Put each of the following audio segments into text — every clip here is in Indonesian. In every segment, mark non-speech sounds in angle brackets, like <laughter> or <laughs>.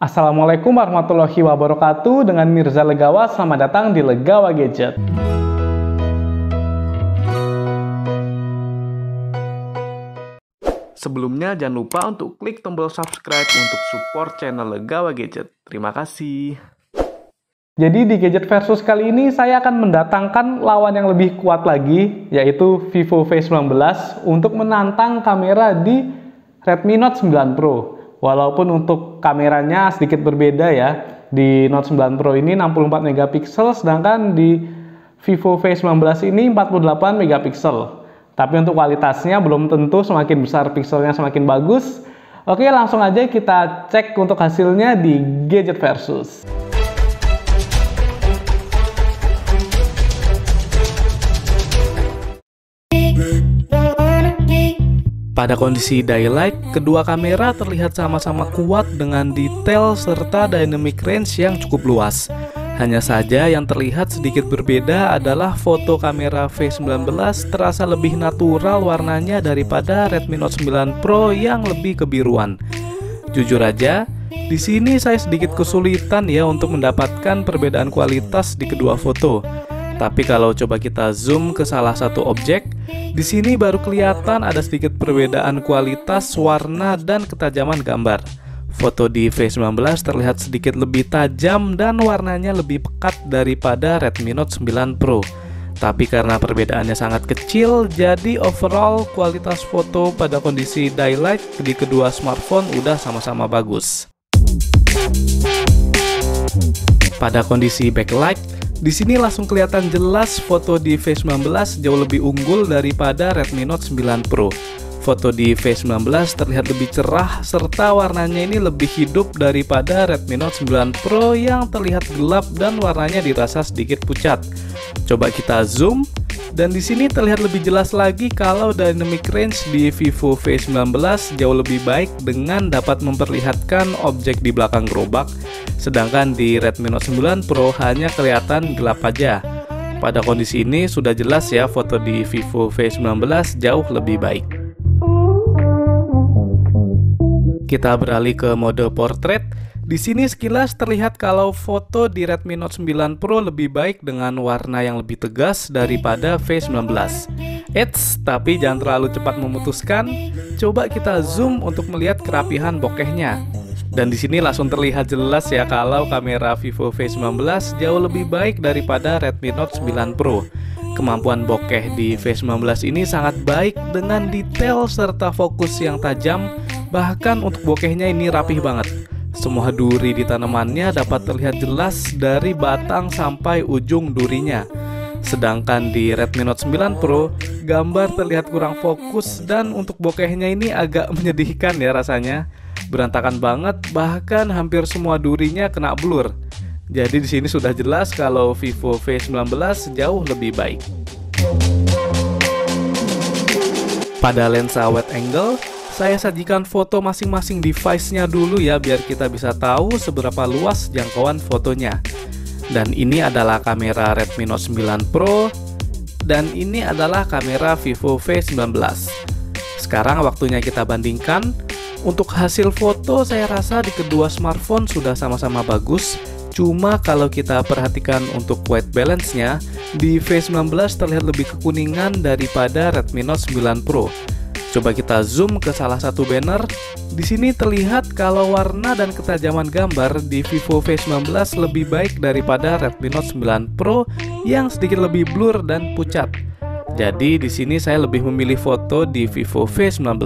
Assalamualaikum warahmatullahi wabarakatuh. Dengan Mirza Legawa selamat datang di Legawa Gadget. Sebelumnya jangan lupa untuk klik tombol subscribe untuk support channel Legawa Gadget. Terima kasih. Jadi di Gadget Versus kali ini saya akan mendatangkan lawan yang lebih kuat lagi yaitu Vivo V19 untuk menantang kamera di Redmi Note 9 Pro Walaupun untuk kameranya sedikit berbeda ya. Di Note 9 Pro ini 64 megapiksel sedangkan di Vivo V19 ini 48 megapiksel. Tapi untuk kualitasnya belum tentu semakin besar pikselnya semakin bagus. Oke, langsung aja kita cek untuk hasilnya di Gadget Versus. Pada kondisi daylight, kedua kamera terlihat sama-sama kuat dengan detail serta dynamic range yang cukup luas. Hanya saja yang terlihat sedikit berbeda adalah foto kamera V19 terasa lebih natural warnanya daripada Redmi Note 9 Pro yang lebih kebiruan. Jujur aja, di sini saya sedikit kesulitan ya untuk mendapatkan perbedaan kualitas di kedua foto. Tapi kalau coba kita zoom ke salah satu objek, di sini baru kelihatan ada sedikit perbedaan kualitas, warna, dan ketajaman gambar. Foto di V19 terlihat sedikit lebih tajam dan warnanya lebih pekat daripada Redmi Note 9 Pro. Tapi karena perbedaannya sangat kecil, jadi overall kualitas foto pada kondisi daylight di kedua smartphone udah sama-sama bagus. Pada kondisi backlight, di sini langsung kelihatan jelas foto di V19 jauh lebih unggul daripada Redmi Note 9 Pro. Foto di V19 terlihat lebih cerah serta warnanya ini lebih hidup daripada Redmi Note 9 Pro yang terlihat gelap dan warnanya dirasa sedikit pucat. Coba kita zoom dan di sini terlihat lebih jelas lagi kalau dynamic range di Vivo V19 jauh lebih baik dengan dapat memperlihatkan objek di belakang gerobak, sedangkan di Redmi Note 9 Pro hanya kelihatan gelap aja. Pada kondisi ini sudah jelas ya foto di Vivo V19 jauh lebih baik. Kita beralih ke mode portrait di sini sekilas terlihat kalau foto di Redmi Note 9 Pro lebih baik dengan warna yang lebih tegas daripada V19. Eits, tapi jangan terlalu cepat memutuskan. Coba kita zoom untuk melihat kerapihan bokehnya. Dan di sini langsung terlihat jelas ya kalau kamera Vivo V19 jauh lebih baik daripada Redmi Note 9 Pro. Kemampuan bokeh di V19 ini sangat baik dengan detail serta fokus yang tajam, bahkan untuk bokehnya ini rapih banget. Semua duri di tanamannya dapat terlihat jelas dari batang sampai ujung durinya. Sedangkan di Redmi Note 9 Pro, gambar terlihat kurang fokus dan untuk bokehnya ini agak <laughs> menyedihkan ya rasanya. Berantakan banget, bahkan hampir semua durinya kena blur. Jadi di sini sudah jelas kalau Vivo V19 jauh lebih baik. Pada lensa wide angle, saya sajikan foto masing-masing device-nya dulu ya biar kita bisa tahu seberapa luas jangkauan fotonya. Dan ini adalah kamera Redmi Note 9 Pro dan ini adalah kamera Vivo V19. Sekarang waktunya kita bandingkan. Untuk hasil foto saya rasa di kedua smartphone sudah sama-sama bagus. Cuma kalau kita perhatikan untuk white balance-nya, di V19 terlihat lebih kekuningan daripada Redmi Note 9 Pro. Coba kita zoom ke salah satu banner. Di sini terlihat kalau warna dan ketajaman gambar di Vivo V19 lebih baik daripada Redmi Note 9 Pro yang sedikit lebih blur dan pucat. Jadi di sini saya lebih memilih foto di Vivo V19.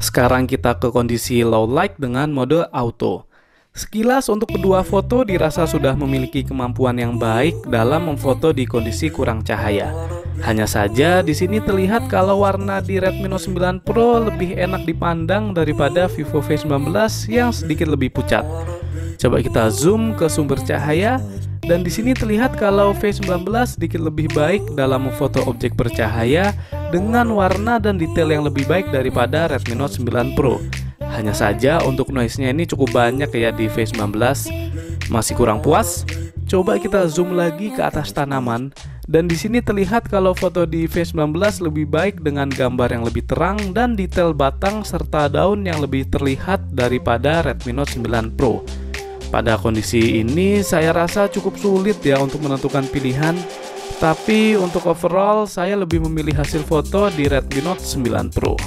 Sekarang kita ke kondisi low light dengan mode auto. Sekilas untuk kedua foto dirasa sudah memiliki kemampuan yang baik dalam memfoto di kondisi kurang cahaya. Hanya saja di sini terlihat kalau warna di Redmi Note 9 Pro lebih enak dipandang daripada Vivo V19 yang sedikit lebih pucat. Coba kita zoom ke sumber cahaya dan di sini terlihat kalau V19 sedikit lebih baik dalam memfoto objek bercahaya dengan warna dan detail yang lebih baik daripada Redmi Note 9 Pro. Hanya saja untuk noise-nya ini cukup banyak ya di V19. Masih kurang puas? Coba kita zoom lagi ke atas tanaman Dan di sini terlihat kalau foto di V19 lebih baik dengan gambar yang lebih terang dan detail batang serta daun yang lebih terlihat daripada Redmi Note 9 Pro. Pada kondisi ini saya rasa cukup sulit ya untuk menentukan pilihan, tapi untuk overall saya lebih memilih hasil foto di Redmi Note 9 Pro.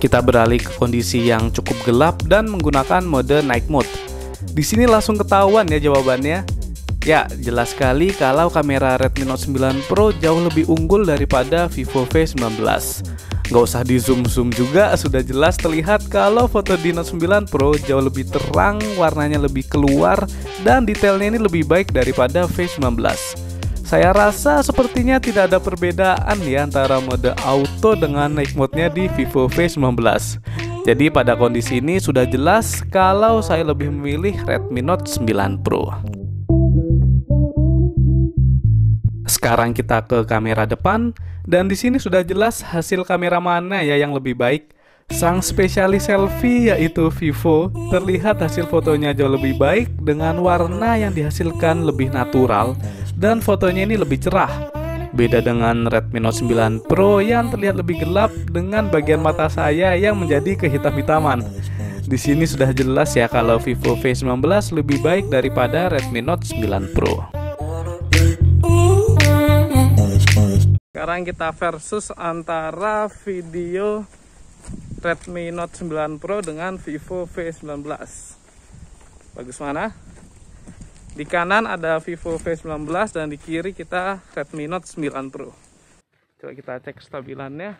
Kita beralih ke kondisi yang cukup gelap dan menggunakan mode night mode. Di sini langsung ketahuan ya jawabannya. Ya, jelas sekali kalau kamera Redmi Note 9 Pro jauh lebih unggul daripada Vivo V19. Nggak usah di zoom-zoom juga, sudah jelas terlihat kalau foto di Note 9 Pro jauh lebih terang, warnanya lebih keluar, dan detailnya ini lebih baik daripada V19. Saya rasa sepertinya tidak ada perbedaan ya antara mode auto dengan night mode-nya di Vivo V19. Jadi pada kondisi ini sudah jelas kalau saya lebih memilih Redmi Note 9 Pro. Sekarang kita ke kamera depan dan di sini sudah jelas hasil kamera mana ya yang lebih baik. Sang spesialis selfie yaitu Vivo terlihat hasil fotonya jauh lebih baik dengan warna yang dihasilkan lebih natural dan fotonya ini lebih cerah. Beda dengan Redmi Note 9 Pro yang terlihat lebih gelap dengan bagian mata saya yang menjadi kehitam-hitaman. Di sini sudah jelas ya kalau Vivo V19 lebih baik daripada Redmi Note 9 Pro. Sekarang kita versus antara video Redmi Note 9 Pro dengan Vivo V19. Bagus mana? Di kanan ada Vivo V19 dan di kiri kita Redmi Note 9 Pro. Coba kita cek stabilannya.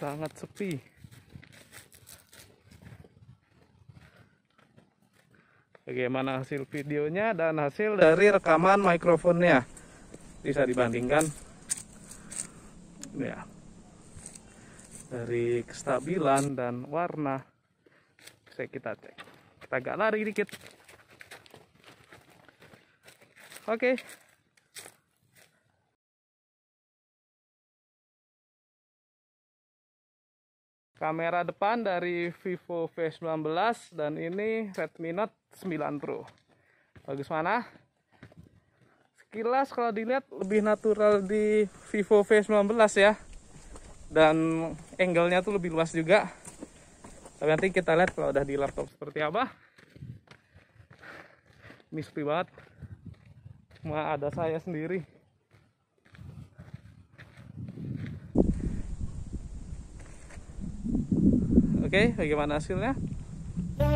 Sangat sepi. bagaimana hasil videonya dan hasil dari rekaman mikrofonnya bisa dibandingkan ya dari kestabilan dan warna. Bisa kita cek. Kita agak lari dikit. Oke. Kamera depan dari Vivo V19 dan ini Redmi Note 9 Pro. Bagus mana? Sekilas kalau dilihat lebih natural di Vivo V19 ya dan angle-nya tuh lebih luas juga tapi nanti kita lihat kalau udah di laptop seperti apa ini sepi banget cuma ada saya sendiri Oke, bagaimana hasilnya?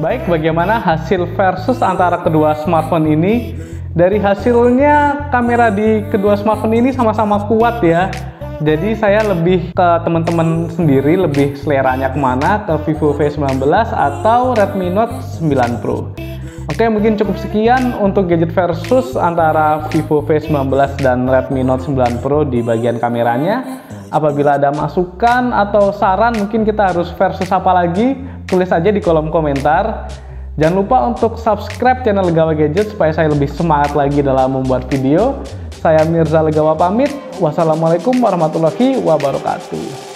Baik, bagaimana hasil versus antara kedua smartphone ini? Dari hasilnya, kamera di kedua smartphone ini sama-sama kuat ya. Jadi saya lebih ke teman-teman sendiri, lebih seleranya ke mana, ke Vivo V19 atau Redmi Note 9 Pro. Oke, mungkin cukup sekian untuk gadget versus antara Vivo V19 dan Redmi Note 9 Pro di bagian kameranya. Apabila ada masukan atau saran mungkin kita harus versus apa lagi, tulis aja di kolom komentar. Jangan lupa untuk subscribe channel Legawa Gadget supaya saya lebih semangat lagi dalam membuat video. Saya Mirza Legawa pamit. Wassalamualaikum warahmatullahi wabarakatuh.